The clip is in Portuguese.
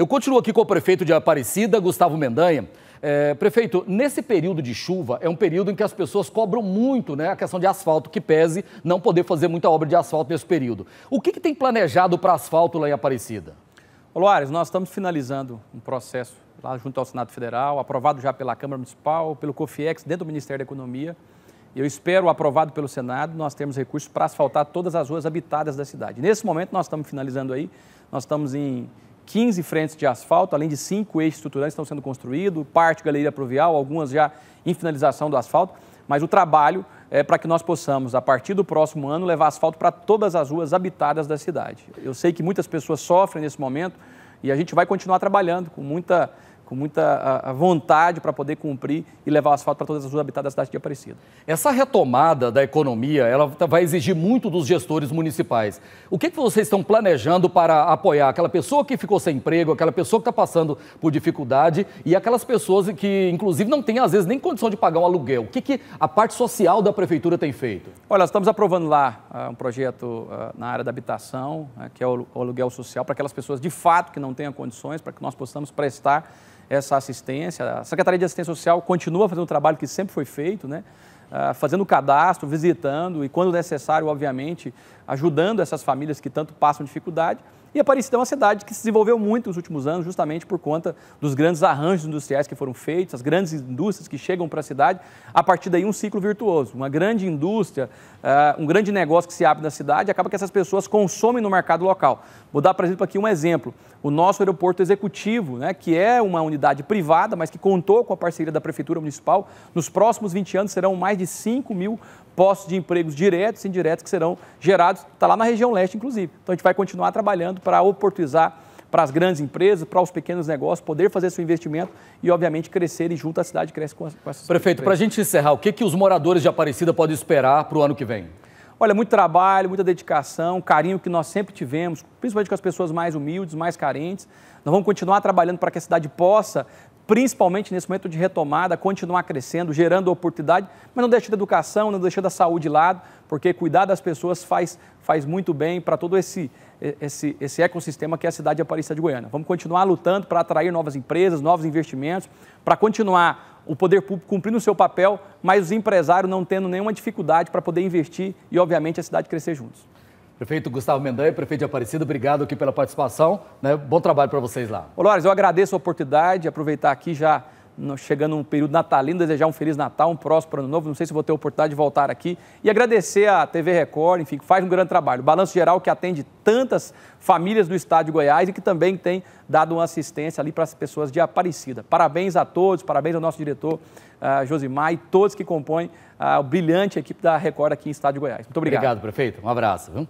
Eu continuo aqui com o prefeito de Aparecida, Gustavo Mendanha. É, prefeito, nesse período de chuva é um período em que as pessoas cobram muito né, a questão de asfalto, que pese não poder fazer muita obra de asfalto nesse período. O que, que tem planejado para asfalto lá em Aparecida? Ô Loares, nós estamos finalizando um processo lá junto ao Senado Federal, aprovado já pela Câmara Municipal, pelo COFIEX, dentro do Ministério da Economia. Eu espero, aprovado pelo Senado, nós temos recursos para asfaltar todas as ruas habitadas da cidade. Nesse momento, nós estamos finalizando aí, nós estamos em 15 frentes de asfalto, além de cinco eixos estruturantes estão sendo construídos, parte galeria pluvial, algumas já em finalização do asfalto, mas o trabalho é para que nós possamos, a partir do próximo ano, levar asfalto para todas as ruas habitadas da cidade. Eu sei que muitas pessoas sofrem nesse momento e a gente vai continuar trabalhando com muita com muita vontade para poder cumprir e levar o asfalto para todas as ruas habitadas da cidade de Aparecida. Essa retomada da economia, ela vai exigir muito dos gestores municipais. O que, que vocês estão planejando para apoiar aquela pessoa que ficou sem emprego, aquela pessoa que está passando por dificuldade e aquelas pessoas que, inclusive, não têm, às vezes, nem condição de pagar um aluguel? O que, que a parte social da prefeitura tem feito? Olha, nós estamos aprovando lá uh, um projeto uh, na área da habitação, uh, que é o, o aluguel social, para aquelas pessoas, de fato, que não tenham condições, para que nós possamos prestar essa assistência. A Secretaria de Assistência Social continua fazendo o trabalho que sempre foi feito, né? Uh, fazendo o cadastro, visitando e, quando necessário, obviamente, ajudando essas famílias que tanto passam dificuldade. E Aparecida é uma cidade que se desenvolveu muito nos últimos anos, justamente por conta dos grandes arranjos industriais que foram feitos, as grandes indústrias que chegam para a cidade. A partir daí, um ciclo virtuoso. Uma grande indústria, uh, um grande negócio que se abre na cidade, acaba que essas pessoas consomem no mercado local. Vou dar, por exemplo, aqui um exemplo. O nosso aeroporto executivo, né, que é uma unidade privada, mas que contou com a parceria da Prefeitura Municipal, nos próximos 20 anos serão mais de 5 mil postos de empregos diretos e indiretos que serão gerados, está lá na região leste, inclusive. Então a gente vai continuar trabalhando para oportunizar para as grandes empresas, para os pequenos negócios, poder fazer seu investimento e, obviamente, crescer e junto à cidade cresce com, com essas Prefeito, para a gente encerrar, o que, que os moradores de Aparecida podem esperar para o ano que vem? Olha, muito trabalho, muita dedicação, carinho que nós sempre tivemos, principalmente com as pessoas mais humildes, mais carentes. Nós vamos continuar trabalhando para que a cidade possa principalmente nesse momento de retomada, continuar crescendo, gerando oportunidade, mas não deixando a educação, não deixando a saúde de lado, porque cuidar das pessoas faz, faz muito bem para todo esse, esse, esse ecossistema que é a cidade de Aparecida de Goiânia. Vamos continuar lutando para atrair novas empresas, novos investimentos, para continuar o poder público cumprindo o seu papel, mas os empresários não tendo nenhuma dificuldade para poder investir e, obviamente, a cidade crescer juntos. Prefeito Gustavo Mendanha, prefeito de Aparecida, obrigado aqui pela participação. Né? Bom trabalho para vocês lá. Ô, eu agradeço a oportunidade, aproveitar aqui já chegando um período natalino, desejar um Feliz Natal, um próspero ano novo. Não sei se vou ter a oportunidade de voltar aqui. E agradecer à TV Record, enfim, que faz um grande trabalho. O Balanço Geral que atende tantas famílias do estado de Goiás e que também tem dado uma assistência ali para as pessoas de Aparecida. Parabéns a todos, parabéns ao nosso diretor uh, Josimar e todos que compõem a brilhante equipe da Record aqui em Estado de Goiás. Muito obrigado. Obrigado, prefeito. Um abraço. Viu?